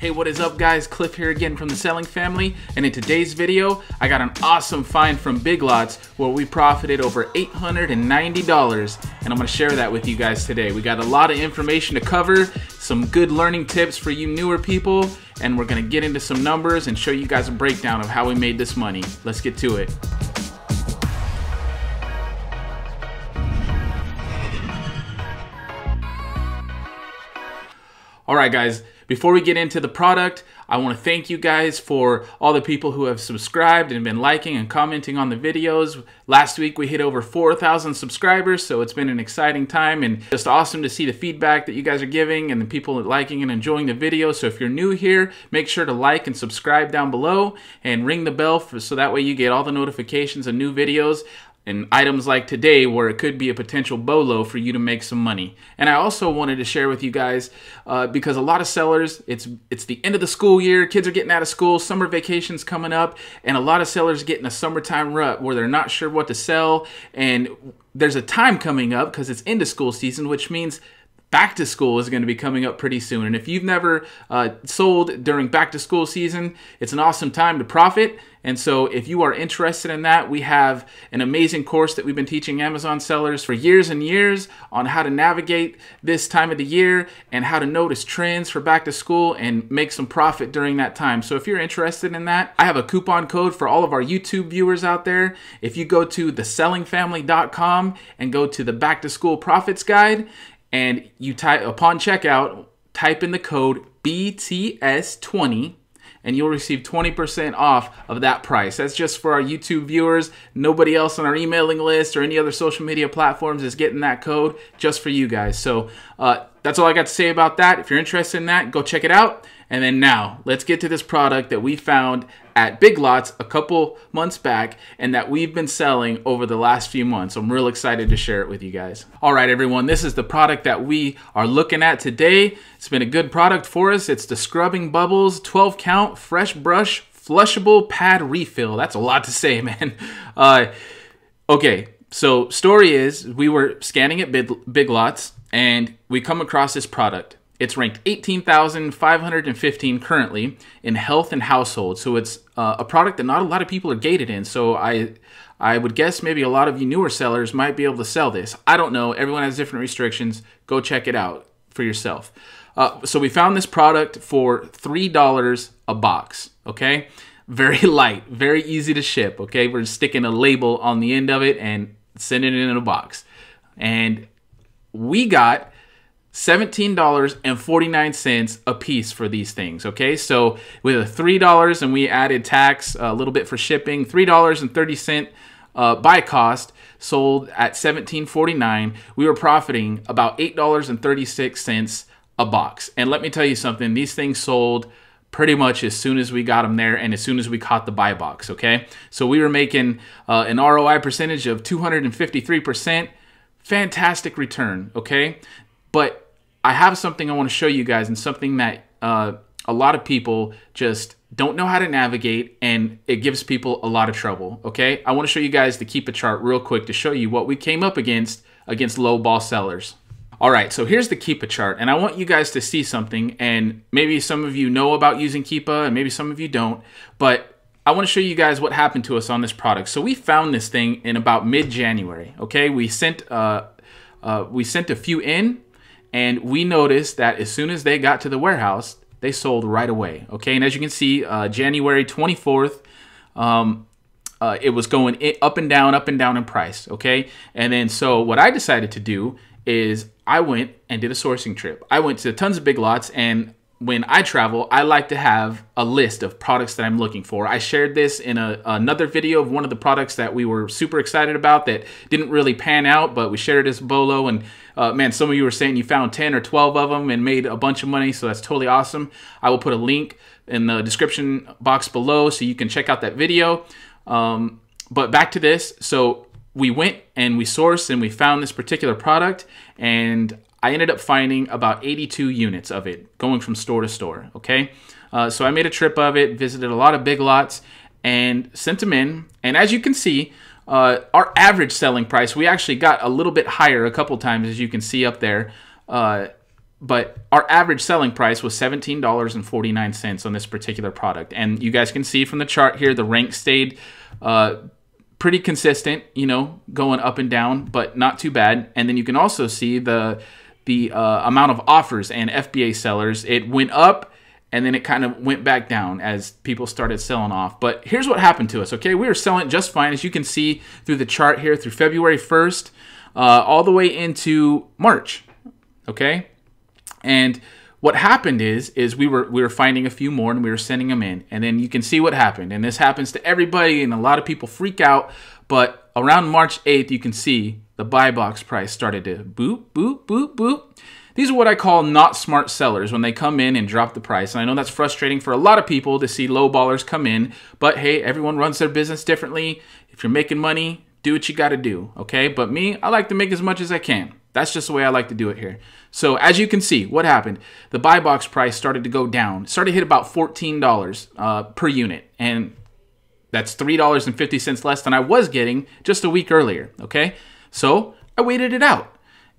Hey, what is up guys? Cliff here again from the Selling Family, and in today's video, I got an awesome find from Big Lots where we profited over $890, and I'm gonna share that with you guys today. We got a lot of information to cover, some good learning tips for you newer people, and we're gonna get into some numbers and show you guys a breakdown of how we made this money. Let's get to it. All right, guys, before we get into the product, I want to thank you guys for all the people who have subscribed and been liking and commenting on the videos. Last week we hit over 4,000 subscribers, so it's been an exciting time and just awesome to see the feedback that you guys are giving and the people liking and enjoying the video. So if you're new here, make sure to like and subscribe down below and ring the bell for, so that way you get all the notifications of new videos and items like today where it could be a potential bolo for you to make some money. And I also wanted to share with you guys uh, because a lot of sellers, it's it's the end of the school year, kids are getting out of school, summer vacations coming up, and a lot of sellers getting a summertime rut where they're not sure what to sell. And there's a time coming up because it's into school season, which means back to school is going to be coming up pretty soon. And if you've never uh, sold during back to school season, it's an awesome time to profit. And so, if you are interested in that, we have an amazing course that we've been teaching Amazon sellers for years and years on how to navigate this time of the year and how to notice trends for back to school and make some profit during that time. So, if you're interested in that, I have a coupon code for all of our YouTube viewers out there. If you go to thesellingfamily.com and go to the back to school profits guide, and you type upon checkout, type in the code BTS20 and you'll receive 20% off of that price. That's just for our YouTube viewers. Nobody else on our emailing list or any other social media platforms is getting that code just for you guys. So uh, that's all I got to say about that. If you're interested in that, go check it out. And then now, let's get to this product that we found at Big Lots a couple months back and that we've been selling over the last few months. I'm real excited to share it with you guys. All right, everyone, this is the product that we are looking at today. It's been a good product for us. It's the Scrubbing Bubbles 12 count fresh brush flushable pad refill. That's a lot to say, man. Uh, okay, so story is we were scanning at Big, Big Lots and we come across this product. It's ranked 18,515 currently in health and household. So it's uh, a product that not a lot of people are gated in. So I I would guess maybe a lot of you newer sellers might be able to sell this. I don't know. Everyone has different restrictions. Go check it out for yourself. Uh, so we found this product for $3 a box, okay? Very light, very easy to ship, okay? We're sticking a label on the end of it and sending it in a box. And we got $17.49 a piece for these things. Okay, so with a $3 and we added tax a little bit for shipping, $3.30 uh, buy cost sold at $17.49. We were profiting about $8.36 a box. And let me tell you something, these things sold pretty much as soon as we got them there and as soon as we caught the buy box. Okay, so we were making uh, an ROI percentage of 253%. Fantastic return. Okay, but I have something I want to show you guys and something that uh, a lot of people just don't know how to navigate and it gives people a lot of trouble. Okay, I want to show you guys the Keepa chart real quick to show you what we came up against against low ball sellers. All right, so here's the Keepa chart, and I want you guys to see something, and maybe some of you know about using Keepa, and maybe some of you don't, but I want to show you guys what happened to us on this product. So we found this thing in about mid-January, okay? We sent, uh, uh, we sent a few in, and we noticed that as soon as they got to the warehouse, they sold right away. Okay, and as you can see, uh, January 24th, um, uh, it was going up and down, up and down in price. Okay, and then so what I decided to do is I went and did a sourcing trip. I went to tons of big lots and when I travel, I like to have a list of products that I'm looking for. I shared this in a, another video of one of the products that we were super excited about that didn't really pan out, but we shared this bolo. And uh, man, some of you were saying you found 10 or 12 of them and made a bunch of money, so that's totally awesome. I will put a link in the description box below so you can check out that video. Um, but back to this. So we went and we sourced and we found this particular product and I ended up finding about 82 units of it going from store to store. Okay, uh, so I made a trip of it, visited a lot of big lots, and sent them in. And as you can see, uh, our average selling price we actually got a little bit higher a couple times, as you can see up there. Uh, but our average selling price was $17.49 on this particular product. And you guys can see from the chart here, the rank stayed uh, pretty consistent, you know, going up and down, but not too bad. And then you can also see the the uh, amount of offers and FBA sellers. It went up and then it kind of went back down as people started selling off. But here's what happened to us, okay? We were selling just fine, as you can see through the chart here, through February 1st, uh, all the way into March, okay? And what happened is, is we were we were finding a few more and we were sending them in, and then you can see what happened. And this happens to everybody, and a lot of people freak out. But around March 8th, you can see the buy box price started to boop, boop, boop, boop these are what I call not smart sellers when they come in and drop the price. And I know that's frustrating for a lot of people to see low ballers come in, but hey, everyone runs their business differently. If you're making money, do what you got to do, okay? But me, I like to make as much as I can. That's just the way I like to do it here. So as you can see, what happened? The buy box price started to go down. Started to hit about $14 uh, per unit. And that's $3.50 less than I was getting just a week earlier, okay? So I waited it out.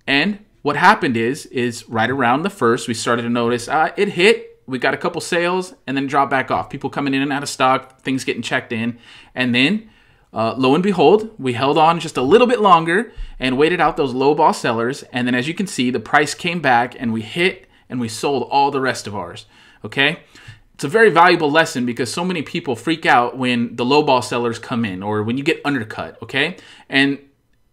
And what happened is is right around the first we started to notice uh, it hit. We got a couple sales and then drop back off. People coming in and out of stock things getting checked in. And then uh, lo and behold we held on just a little bit longer and waited out those low ball sellers. And then as you can see the price came back and we hit and we sold all the rest of ours. Okay? It's a very valuable lesson because so many people freak out when the low ball sellers come in or when you get undercut. Okay? And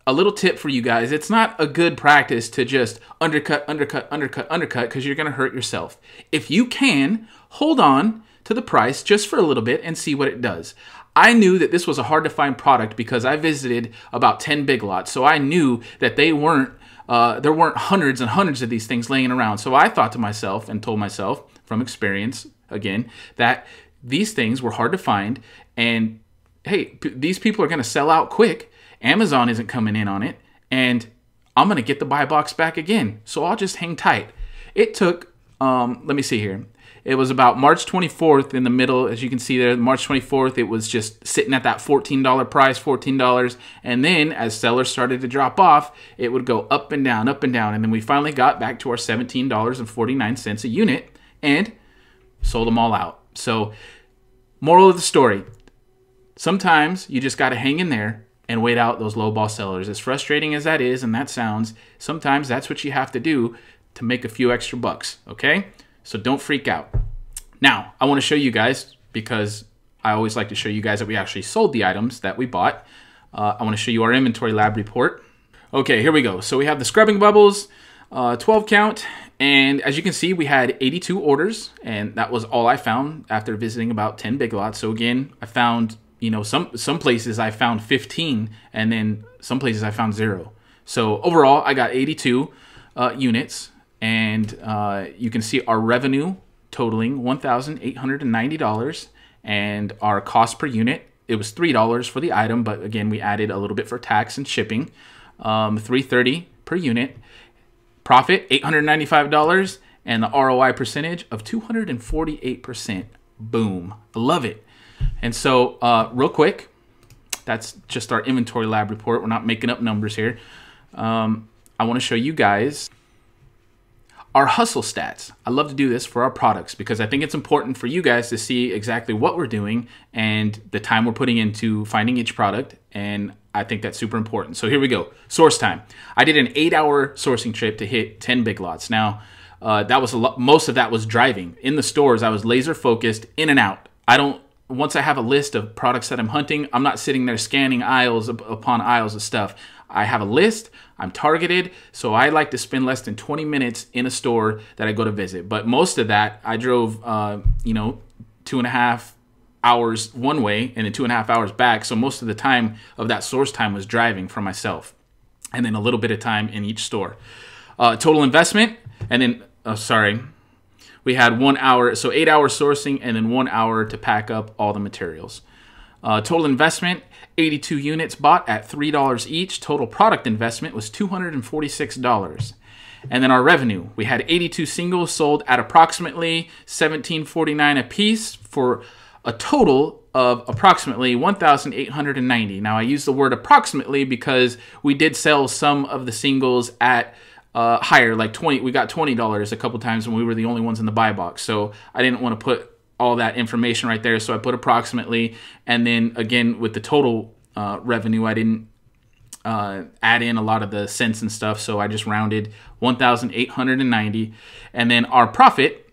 a little tip for you guys it's not a good practice to just undercut, undercut, undercut, undercut because you're going to hurt yourself. If you can, hold on to the price just for a little bit and see what it does. I knew that this was a hard to find product because I visited about 10 big lots. So I knew that they weren't uh, there weren't hundreds and hundreds of these things laying around. So I thought to myself and told myself from experience again that these things were hard to find and hey, these people are going to sell out quick Amazon isn't coming in on it, and I'm gonna get the buy box back again. So I'll just hang tight. It took, um, let me see here. It was about March 24th in the middle, as you can see there. March 24th, it was just sitting at that $14 price, $14. And then as sellers started to drop off, it would go up and down, up and down. And then we finally got back to our $17.49 a unit and sold them all out. So, moral of the story sometimes you just got to hang in there and wait out those low ball sellers. As frustrating as that is and that sounds, sometimes that's what you have to do to make a few extra bucks, okay? So don't freak out. Now, I want to show you guys because I always like to show you guys that we actually sold the items that we bought. Uh, I want to show you our inventory lab report. Okay, here we go. So we have the scrubbing bubbles, uh, 12 count, and as you can see, we had 82 orders, and that was all I found after visiting about 10 big lots. So again, I found you know some some places I found 15 and then some places I found zero. So overall, I got 82 uh, units, and uh, you can see our revenue totaling $1,890, and our cost per unit it was three dollars for the item, but again we added a little bit for tax and shipping, um, 330 per unit. Profit $895, and the ROI percentage of 248%. Boom! I love it. And so, uh, real quick, that's just our inventory lab report. We're not making up numbers here. Um, I want to show you guys our hustle stats. I love to do this for our products because I think it's important for you guys to see exactly what we're doing and the time we're putting into finding each product. And I think that's super important. So here we go. Source time. I did an eight hour sourcing trip to hit 10 big lots. Now, uh, that was a lot, most of that was driving. In the stores, I was laser focused in and out. I don't once I have a list of products that I'm hunting, I'm not sitting there scanning aisles upon aisles of stuff. I have a list, I'm targeted, so I like to spend less than 20 minutes in a store that I go to visit. But most of that, I drove, uh, you know, two and a half hours one way and then two and a half hours back. So most of the time of that source time was driving for myself, and then a little bit of time in each store. Uh, total investment, and then, oh, sorry, we had one hour, so eight hours sourcing, and then one hour to pack up all the materials. Uh, total investment 82 units bought at $3 each. Total product investment was $246. And then our revenue, we had 82 singles sold at approximately $17.49 a piece for a total of approximately 1,890. Now I use the word approximately because we did sell some of the singles at uh, higher, like 20. We got $20 a couple times when we were the only ones in the buy box. So I didn't want to put all that information right there. So I put approximately. And then again, with the total uh, revenue, I didn't uh, add in a lot of the cents and stuff. So I just rounded 1,890. And then our profit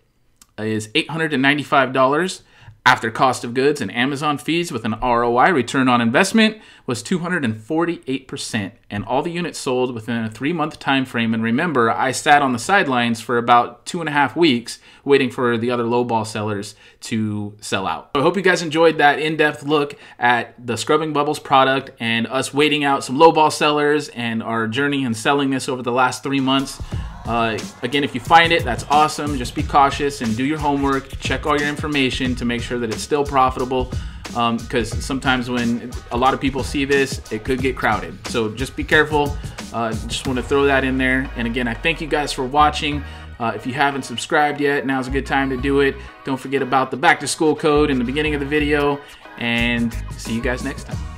is $895 after cost of goods and Amazon fees with an ROI return on investment was 248% and all the units sold within a three month time frame. And remember, I sat on the sidelines for about two and a half weeks waiting for the other lowball sellers to sell out. So I hope you guys enjoyed that in-depth look at the Scrubbing Bubbles product and us waiting out some lowball sellers and our journey in selling this over the last three months. Uh, again, if you find it, that's awesome. Just be cautious and do your homework. Check all your information to make sure that it's still profitable. Because um, sometimes when a lot of people see this, it could get crowded. So just be careful. Uh, just want to throw that in there. And again, I thank you guys for watching. Uh, if you haven't subscribed yet, now's a good time to do it. Don't forget about the back to school code in the beginning of the video. And see you guys next time.